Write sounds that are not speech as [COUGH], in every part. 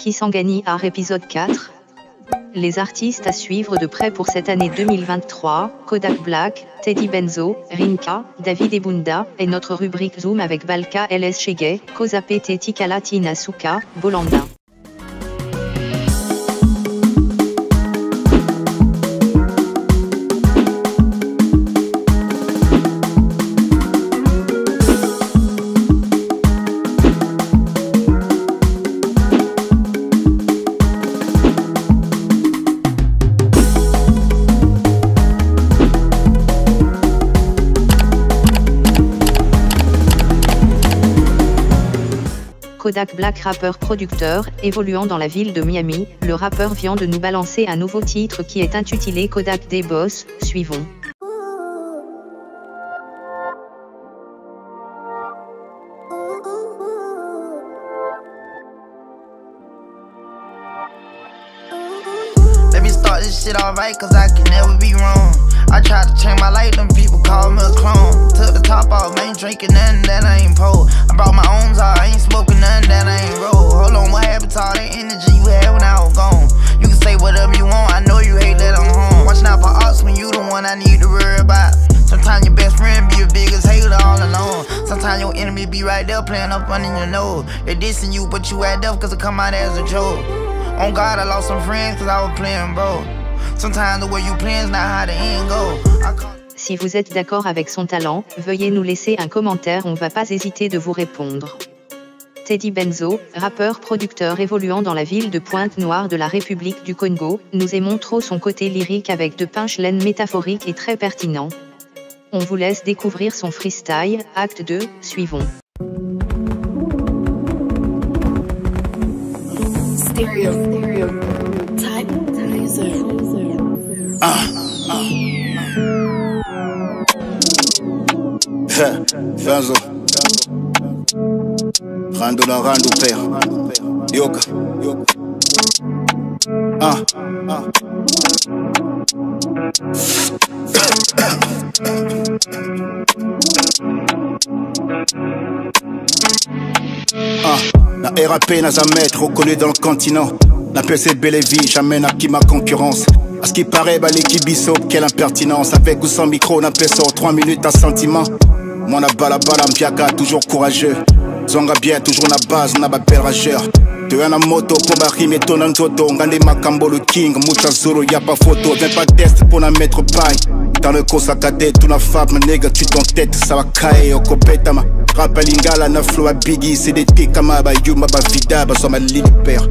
Kisangani Art épisode 4 Les artistes à suivre de près pour cette année 2023, Kodak Black, Teddy Benzo, Rinka, David Ebunda, et notre rubrique Zoom avec Balka LS Shege, Kozape Teti Kalatina Suka, Bolanda. Kodak Black rappeur producteur, évoluant dans la ville de Miami, le rappeur vient de nous balancer un nouveau titre qui est intitulé Kodak des Boss, suivons. I tried to change my life, them people call me a clone. Took the top off, ain't drinking nothing that I ain't pulled. I brought my own out, I ain't smoking nothing that I ain't roll. Hold on, what happened to all that energy you had when I was gone? You can say whatever you want, I know you hate that I'm home. Watching out for ops when you the one I need to worry about. Sometimes your best friend be your biggest hater all alone. Sometimes your enemy be right there playing up under your nose. They dissing you, but you act up cause it come out as a joke. On God, I lost some friends cause I was playing bro. Sometimes the way you playing is not how the end go. I come Si vous êtes d'accord avec son talent, veuillez nous laisser un commentaire, on va pas hésiter de vous répondre. Teddy Benzo, rappeur producteur évoluant dans la ville de Pointe-Noire de la République du Congo, nous aimons trop son côté lyrique avec de punchlines métaphoriques et très pertinents. On vous laisse découvrir son freestyle, acte 2, suivons. Stereo. Stereo. Type music. Fanzo Rando na rando père Yoka Ah ah. Ah, la RAP n'a jamais être reconnu dans le continent. La PCB Lévis, jamais n'a qui ma concurrence. À ce qui paraît, bah l'équipe Bissop, quelle impertinence. Avec ou sans micro, on ça en 3 minutes à sentiment. Moi, na bala mpiaka, toujours courageux. Zonga bien, toujours na base, na belle rageur. Te na moto, pour barime, ton nzoto. Ngande makambo, le king, mucha zoro, y a pas photo. Viens pas test pour na mettre paille. Dans le kosakade, tout na fab, nègre, tu ton tête, ça va cailler, au kopetama. Rappel ingala, na flow à biggie, c'est des tics, kama ba yuma, ba vida, ba soma lili père.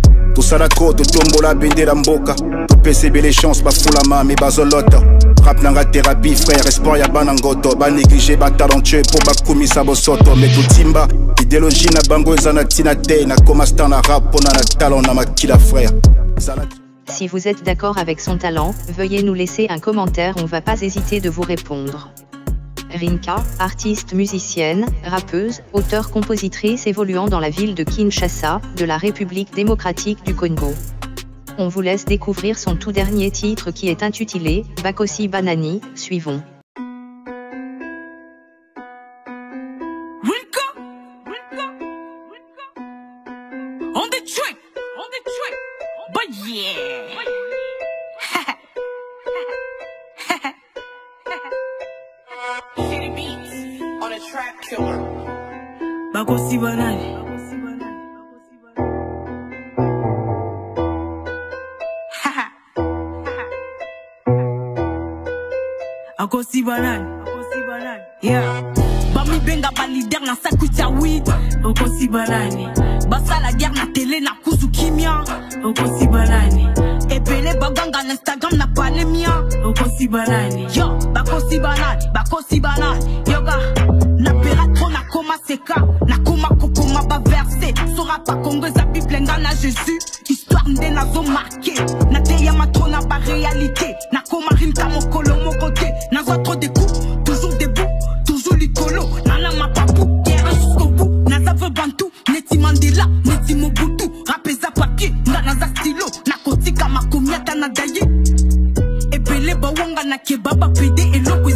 Si vous êtes d'accord avec son talent, veuillez nous laisser un commentaire, on va pas hésiter de vous répondre. Rinka, artiste musicienne, rappeuse, auteure-compositrice évoluant dans la ville de Kinshasa, de la République démocratique du Congo. On vous laisse découvrir son tout dernier titre qui est intitulé Bakosi Banani, suivons. On. Bakosi banani. [LAUGHS] akosi banani yeah. bamibenga balider na sakuti ya wid okosi banani basala guerre na tele na kuzu kimia. Okosi banani ebele baganga na instagram na palemia. Okosi banani yo bakosi banani bakosi banani yoga tro nakoma seka nakoma kokoma baverse sora bakongo eza bible nga na jésus. Histoire nde nateyama tro na baréalité nakoma rilka mokolo moko te nazwa tro de coups toujours debout toujours likolo nana mapapu guerre jusqu'au bout. Naza ve bantu neti mandela neti mobutu. Rap eza papier nga naza stilo. Nakotika makomi ata na daye ebele bawanga na keba bapede eloko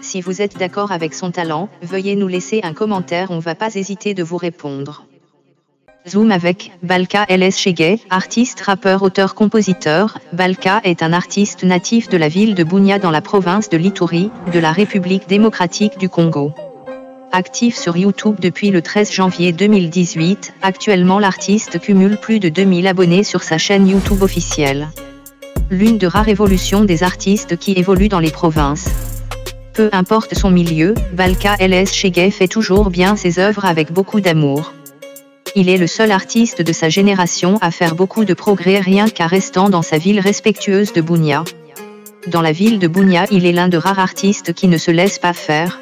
si vous êtes d'accord avec son talent, veuillez nous laisser un commentaire, on va pas hésiter de vous répondre. Zoom avec Balka LS Chegay, artiste, rappeur, auteur, compositeur. Balka est un artiste natif de la ville de Bunia dans la province de l'Ituri, de la République démocratique du Congo. Actif sur YouTube depuis le 13 janvier 2018, actuellement l'artiste cumule plus de 2000 abonnés sur sa chaîne YouTube officielle. L'une de rares évolutions des artistes qui évoluent dans les provinces. Peu importe son milieu, Balka LS Chegay fait toujours bien ses œuvres avec beaucoup d'amour. Il est le seul artiste de sa génération à faire beaucoup de progrès rien qu'à restant dans sa ville respectueuse de Bunia. Dans la ville de Bunia, il est l'un de rares artistes qui ne se laisse pas faire.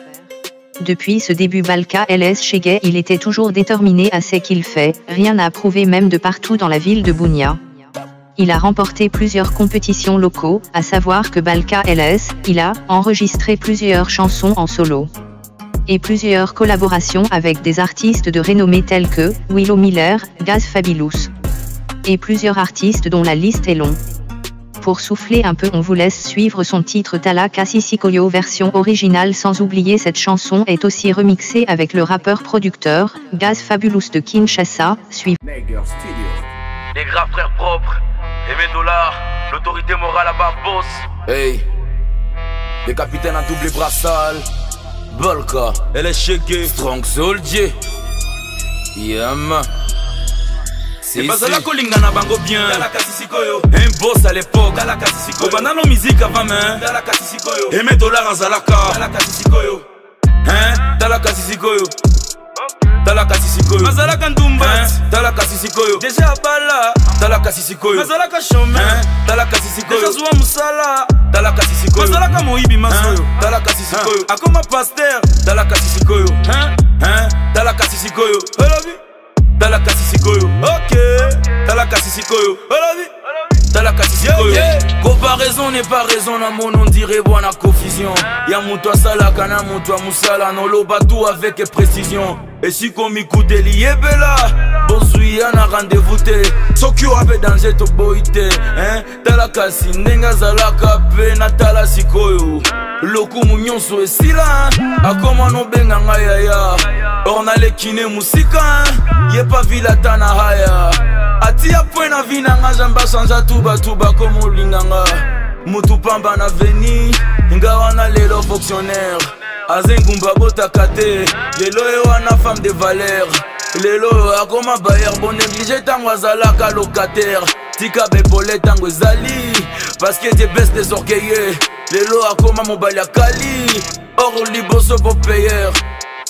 Depuis ce début Balka LS Chegay, il était toujours déterminé à ce qu'il fait, rien à prouver même de partout dans la ville de Bunia. Il a remporté plusieurs compétitions locaux, à savoir que Balka LS, il a enregistré plusieurs chansons en solo. Et plusieurs collaborations avec des artistes de renommée tels que Willow Miller, Gaz Fabulous. Et plusieurs artistes dont la liste est longue. Pour souffler un peu, on vous laisse suivre son titre Tala Kassisikoyo version originale sans oublier cette chanson est aussi remixée avec le rappeur producteur, Gaz Fabulous de Kinshasa, suivant. Les graves frères propres, Aimé Dollar, l'autorité morale à bas boss. Hey, les capitaines à double brassal, Bolka, elle est cheguée. Strong Soldier, Yama. bazalaki kolingana bango bien? Imbos à l'époque. Kobanda no miziki avant me eme dollar azalaka talakasi sikoyo talaka sisikoyo nazalaka ndumba talaka sisikoyo deja abala talaka sisikoyo nazalaka chome talaka sisikoyo deja zuwa mosala talaka sisikoyo nazalaka moyibi masoyo talaka sisikoyo akoma paster talaka sisikoyo talaka sisikoyo olobi talaka sisikoyo ok talaka sisikoyo comparaison n'est pas raison na mono on dirait bwana confusion. Ya moto asalaka na moto ya mosala noloba tout avec précision. Esiko mikudeli yebela bozwi ya na rendez-vous te soki oyo ape danger toboyi te tala kasi ndenge azalaka mpe natala sikoyo. Lokumu nyonso esila akoma nobenga ngai yaya or naleki ne mosika yepa vile ata na haya atia pwe na vi na nga jambe achangea tubatuba koma olinganga mutu pamba na veni nga wana lelo fonctionnaire. Aza engumba botaka te lelo ye wana femme de valeur. Lelo oyo akoma bayer bonéglige ntango azalaka locataire. Tika bepole ntango ezali parceke te bese des orgueilleux. Lelo akoma mobali akali or liboso bopayer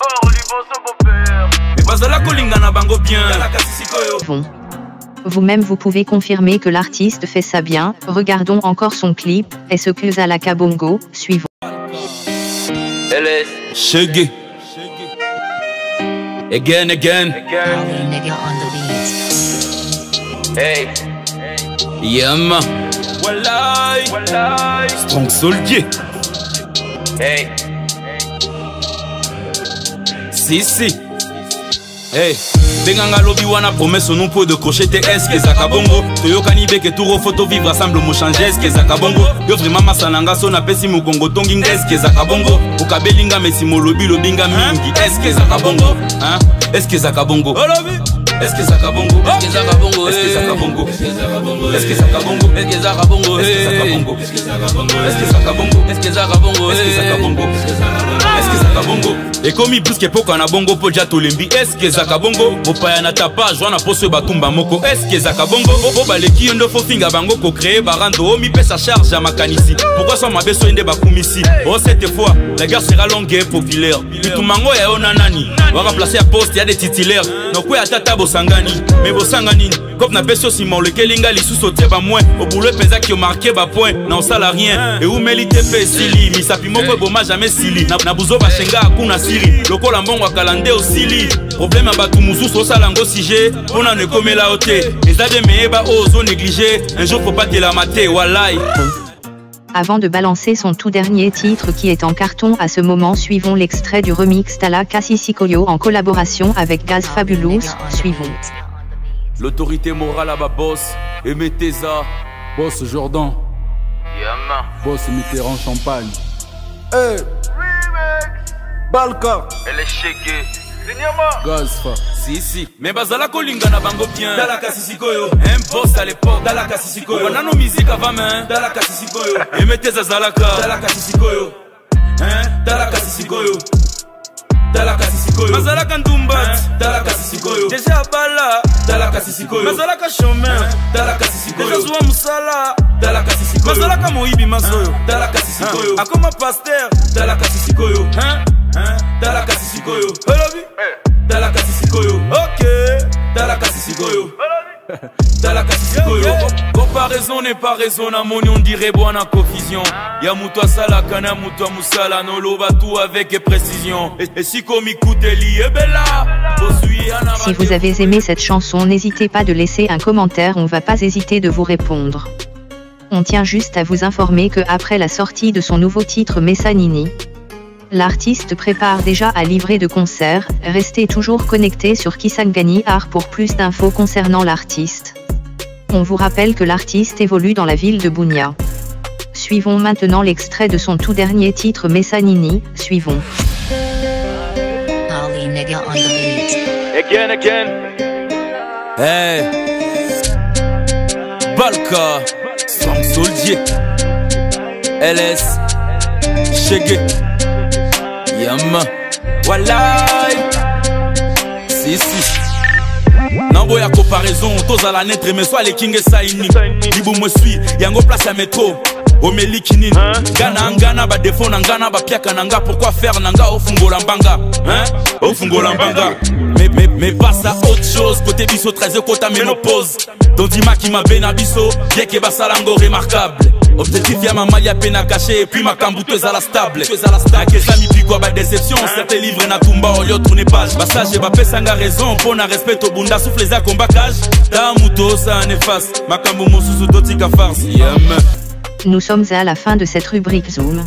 or liboso bopayer bazala kolinga na bango bien. Vous-même vous pouvez confirmer que l'artiste fait ça bien, regardons encore son clip, Est-ce que Zalaka Bongo, suivons. Shaggy Again, again. Hey. Yeah man Wallahi Strong soldier. Hey. Si si Hey ndenganga lobi wana promese onu mpo de crochet te eske ezaka bongo. Toyokani beke tour foto vivre ensemble mochange eske ezaka bongo. Yo vraimen masa na nga so napesi mokongo tongi nga eske ezaka bongo. Okabelinga mesi molobi lobinga mingi eske ezaka bongo. Eske ezaka bongo. Olobi eske ezaka bongo eske ezaka bongo eske ezaka bongo eske ezaka bongo eske ezaka bongo eske ezaka bongo eske ezaka bongo eske ezaka bongo eske ezaka bongo eske ezaka bongo ekomi bruske epoka na bongo mpo ja tolembi eske ezaka bongo mopaya na tapage wana poso oyo batumba moko eske ezaka bongo mpo baleki yo nde fofinga bango kocreye barando omipesa charge ya makanisi pourkui so mabe soki nde bakumisi o cette fois la guerre sera longue et populaire bitumango ya yo na nani wakaplace ya poste ya de titulaire nokwei ata ta bosangani. Me bosanga nini kope napesi yo nsima olekeli nga lisusu otie bamwin obulo epenzaki omarke bapoint na osala rien. Eumeli te mpe esili misapi moko eboma jamai sili. Na, buzo bashenga akuna siri lokola mbongo akala nde osili probleme ya bato mosusu osala yango sije mpo nano ekomela yo te eza de meyeba oyo ozonéglige un jour fopakelama te walai Avant de balancer son tout dernier titre qui est en carton à ce moment, suivons l'extrait du remix Tala Cassisicoyo en collaboration avec Gaz Fabulous. Suivons. L'autorité morale à ma boss, et ça. Boss Jordan. Yama. Boss Mitterrand Champagne. Hey! Balka. Elle est shakée. gosfa sisi me bazala kolingana bango bien dalakasi sikoyo imposte a lepoke dalakasi sikoyo nano mizika vame dalakasi sikoyo emetez azalaka dalakasi sikoyo dalakasi sikoyo dalakasi sikoyo bazalaka ndumbat dalakasi sikoyo deja abala dalakasi sikoyo bazalaka chômer dalakasi sikoyo deja zuwa mosala dalakasi sikoyo bazalaka moyibi masoyo dalakasi sikoyo akoma paster dalakasi sikoyo Hein? Dala kasisikoyo. Olobi. Dala kasisikoyo. Ok. Dala kasisikoyo. [LAUGHS] Dala kasisikoyo. Comparaison n'est pas raison na moni on dirait bwana confusion. Ya mutu asalaka na mutu amusala noloba tout avec précision. Et si komi kuteli ebela. Si vous avez aimé cette chanson, n'hésitez pas de laisser un commentaire, on va pas hésiter de vous répondre. On tient juste à vous informer que après la sortie de son nouveau titre Messanini, L'artiste prépare déjà à livrer de concerts, restez toujours connecté sur Kisangani Art pour plus d'infos concernant l'artiste. On vous rappelle que l'artiste évolue dans la ville de Bounia. Suivons maintenant l'extrait de son tout dernier titre Messanini, suivons. Again, again. Hey. Balka. Sang Soldier. LS. Shege. Yama. Walai. Si, si. nango ya comparaison tozala netre me so aleki nge esaini libu moswi yango place ya metro omeliki nini nga na nga na badefo na nga na bapiaka na nga. Pourkui faire na nga? Ofungola mbanga. Ofungola mbanga. Me pasa autre chose. Kote biso 13 ekota menopause tondimaki mabe na biso. Bieke basala ngo remarquable. Objectif ya mama ya mpe na kashe epuis makambo to ezala stable. Akeza mipiko ya badeception certe livre na tumba olio tourne page. Basage bapesanga raison. Mpo na respect tobunda souffle eza kombakage ta moto osala neface makambo mosusu totika farce. Yem Nous sommes à la fin de cette rubrique Zoom.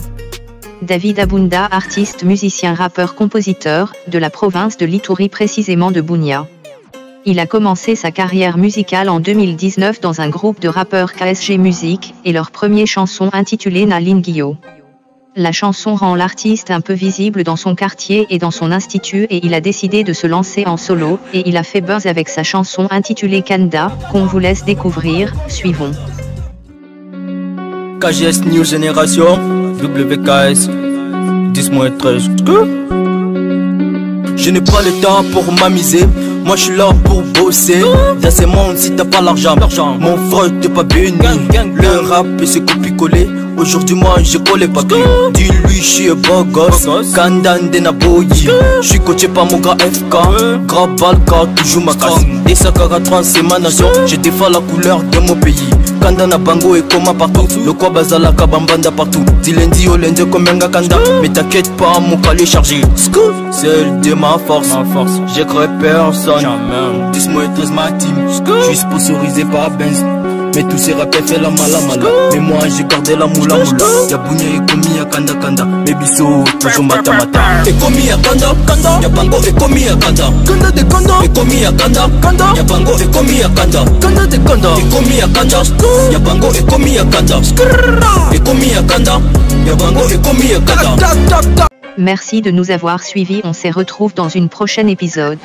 David Abunda, artiste, musicien, rappeur, compositeur, de la province de Litouri précisément de Bounia. Il a commencé sa carrière musicale en 2019 dans un groupe de rappeurs KSG Music, et leur première chanson intitulée Nalingio. La chanson rend l'artiste un peu visible dans son quartier et dans son institut et il a décidé de se lancer en solo, et il a fait buzz avec sa chanson intitulée Kanda, qu'on vous laisse découvrir, suivons. KGS New Génération, WKS, 10-13. Je n'ai pas le temps pour m'amuser, moi je suis là pour bosser. Dans ces mondes, si t'as pas l'argent, mon frère t'es pas béni. Le rap c'est copier-coller. Aujourd'hui moi je colle pas Dis-lui je suis beau gosse. Kandan Je suis coaché par mon gars FK Grand Balka toujours ma casse. Des sacs à 30 c'est ma nation. Je défends la couleur de mon pays Kanda na bango et coma partout. Le quoi bazala kabambanda partout. Dilendi lundi combien kanda. Mais t'inquiète pas mon calé chargé. Seul de ma force. J'ai créé personne. 10 et 13 ma team Je suis sponsorisé par Benz mais tous ces rappels fait la mala mala Mais moi j'ai gardé la moula moula. Y'a Bounia et Komi ya kanda kanda. Mais biso toujours mata mata. Et Komi ya kanda kanda. Y'a Bango et Komi ya kanda. Kanda de kanda. Et Komi ya kanda kanda. Y'a Bango et Komi ya kanda. Kanda de kanda. Et Komi ya kanda. Y'a Bango et Komi ya kanda. Et Komi ya kanda. Y'a Bango et Komi ya kanda. Merci de nous avoir suivis, on se retrouve dans une prochaine épisode.